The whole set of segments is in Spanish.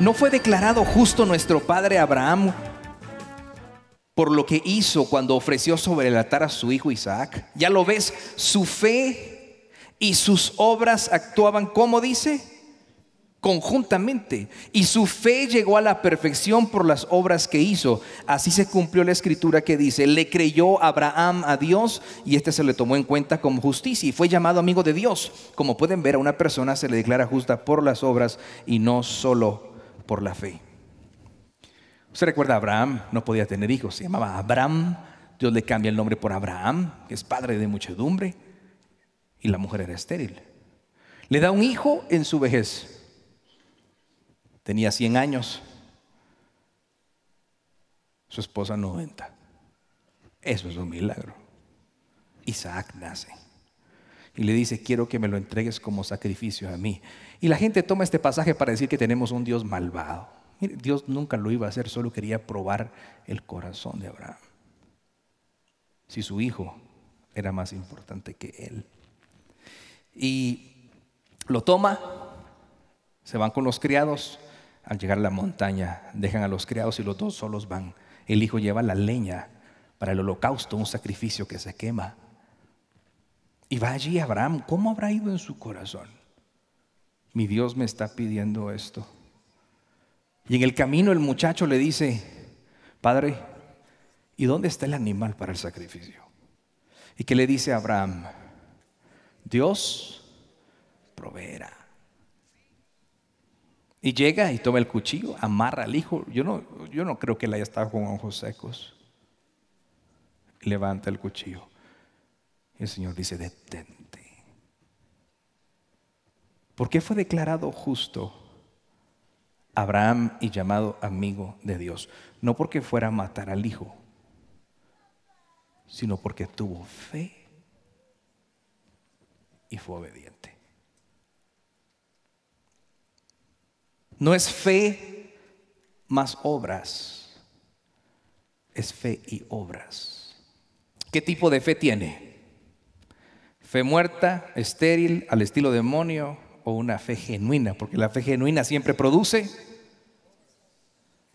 ¿No fue declarado justo nuestro padre Abraham por lo que hizo cuando ofreció sobre el altar a su hijo Isaac? Ya lo ves, su fe y sus obras actuaban como dice conjuntamente. Y su fe llegó a la perfección por las obras que hizo. Así se cumplió la escritura que dice, le creyó Abraham a Dios y este se le tomó en cuenta como justicia y fue llamado amigo de Dios. Como pueden ver, a una persona se le declara justa por las obras y no solo por la fe. Usted recuerda, Abraham no podía tener hijos, se llamaba Abraham. Dios le cambia el nombre por Abraham, que es padre de muchedumbre, y la mujer era estéril. Le da un hijo en su vejez. Tenía 100 años. Su esposa 90. Eso es un milagro. Isaac nace. Y le dice, quiero que me lo entregues como sacrificio a mí. Y la gente toma este pasaje para decir que tenemos un Dios malvado. Dios nunca lo iba a hacer, solo quería probar el corazón de Abraham. Si su hijo era más importante que él. Y lo toma, se van con los criados, al llegar a la montaña, dejan a los criados y los dos solos van. El hijo lleva la leña para el holocausto, un sacrificio que se quema. Y va allí Abraham. ¿Cómo habrá ido en su corazón? Mi Dios me está pidiendo esto. Y en el camino el muchacho le dice, Padre, ¿y dónde está el animal para el sacrificio? Y que le dice Abraham, Dios proveerá. Y llega y toma el cuchillo, amarra al hijo. Yo no, yo no creo que él haya estado con ojos secos. Levanta el cuchillo. El Señor dice, detente. ¿Por qué fue declarado justo Abraham y llamado amigo de Dios? No porque fuera a matar al hijo, sino porque tuvo fe y fue obediente. No es fe más obras, es fe y obras. ¿Qué tipo de fe tiene? ¿Fe muerta, estéril, al estilo demonio o una fe genuina? Porque la fe genuina siempre produce...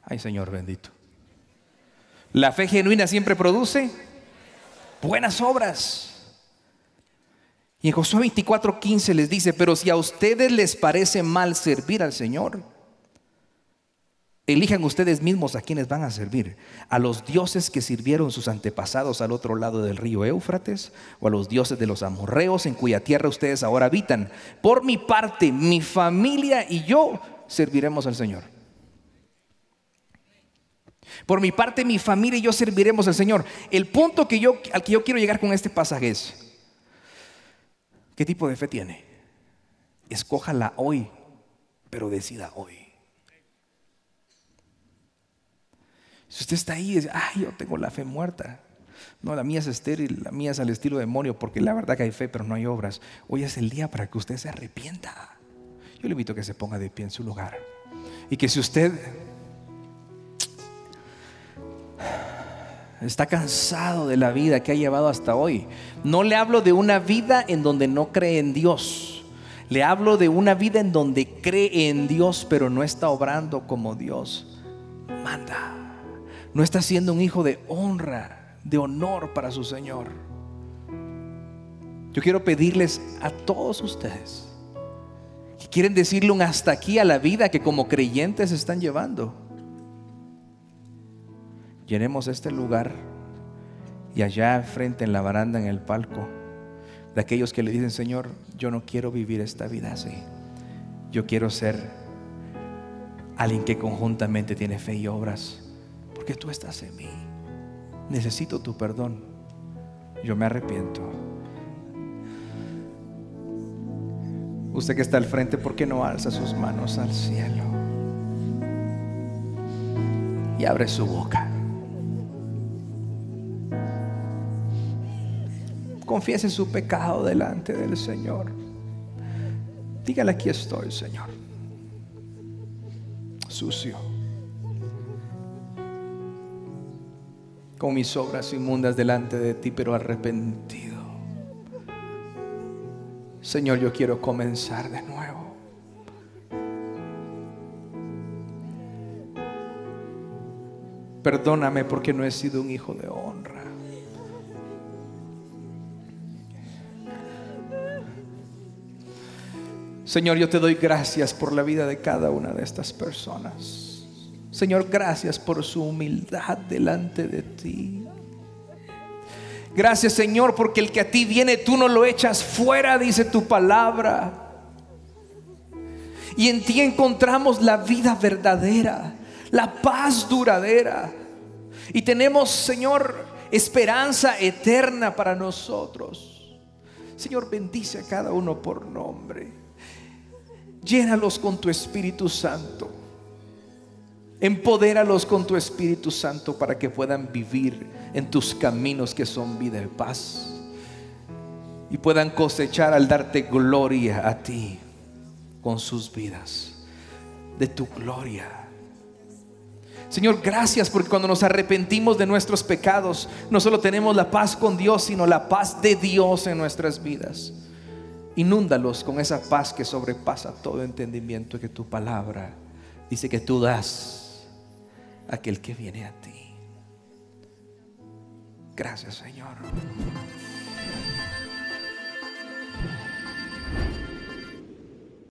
Ay Señor bendito. La fe genuina siempre produce buenas obras. Y en Josué 24:15 les dice, pero si a ustedes les parece mal servir al Señor, elijan ustedes mismos a quienes van a servir, a los dioses que sirvieron sus antepasados al otro lado del río Éufrates, o a los dioses de los amorreos en cuya tierra ustedes ahora habitan. Por mi parte, mi familia y yo serviremos al Señor. Por mi parte, mi familia y yo serviremos al Señor. El punto que yo, al que yo quiero llegar con este pasaje es, ¿Qué tipo de fe tiene? Escójala hoy, pero decida hoy. Si usted está ahí dice, ay, yo tengo la fe muerta. No, la mía es estéril, la mía es al estilo demonio, porque la verdad que hay fe, pero no hay obras. Hoy es el día para que usted se arrepienta. Yo le invito a que se ponga de pie en su lugar. Y que si usted está cansado de la vida que ha llevado hasta hoy. No le hablo de una vida en donde no cree en Dios. Le hablo de una vida en donde cree en Dios, pero no está obrando como Dios manda. No está siendo un hijo de honra, de honor para su Señor. Yo quiero pedirles a todos ustedes que quieren decirle un hasta aquí a la vida que como creyentes están llevando llenemos este lugar y allá frente en la baranda, en el palco, de aquellos que le dicen, Señor, yo no quiero vivir esta vida así. Yo quiero ser alguien que conjuntamente tiene fe y obras, porque tú estás en mí. Necesito tu perdón. Yo me arrepiento. Usted que está al frente, ¿por qué no alza sus manos al cielo? Y abre su boca. Confiese su pecado delante del Señor. Dígale, aquí estoy, Señor. Sucio. con mis obras inmundas delante de ti, pero arrepentido. Señor, yo quiero comenzar de nuevo. Perdóname porque no he sido un hijo de honra. Señor, yo te doy gracias por la vida de cada una de estas personas. Señor, gracias por su humildad delante de ti. Gracias Señor porque el que a ti viene tú no lo echas fuera, dice tu palabra. Y en ti encontramos la vida verdadera, la paz duradera. Y tenemos, Señor, esperanza eterna para nosotros. Señor, bendice a cada uno por nombre. Llénalos con tu Espíritu Santo. Empodéralos con tu Espíritu Santo para que puedan vivir en tus caminos que son vida y paz. Y puedan cosechar al darte gloria a ti con sus vidas. De tu gloria. Señor, gracias porque cuando nos arrepentimos de nuestros pecados, no solo tenemos la paz con Dios, sino la paz de Dios en nuestras vidas. Inúndalos con esa paz que sobrepasa todo entendimiento que tu palabra dice que tú das aquel que viene a ti. Gracias, Señor.